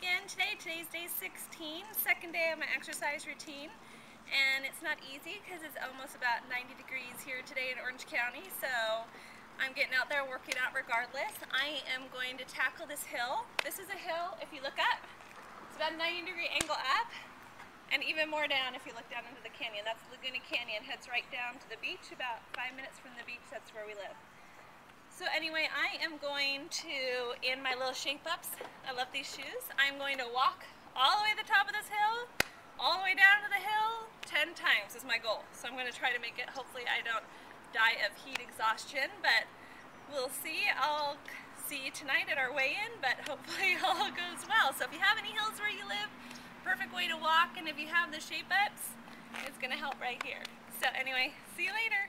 in today. Today's day 16, second day of my exercise routine. And it's not easy because it's almost about 90 degrees here today in Orange County. So I'm getting out there working out regardless. I am going to tackle this hill. This is a hill, if you look up, it's about a 90 degree angle up and even more down if you look down into the canyon. That's Laguna Canyon, heads right down to the beach, about five minutes from the beach, that's where we live. So anyway, I am going to, in my little shape-ups, I love these shoes, I'm going to walk all the way to the top of this hill, all the way down to the hill, 10 times is my goal. So I'm going to try to make it, hopefully I don't die of heat exhaustion, but we'll see. I'll see you tonight at our weigh-in, but hopefully all goes well. So if you have any hills where you live, perfect way to walk, and if you have the shape-ups, it's going to help right here. So anyway, see you later.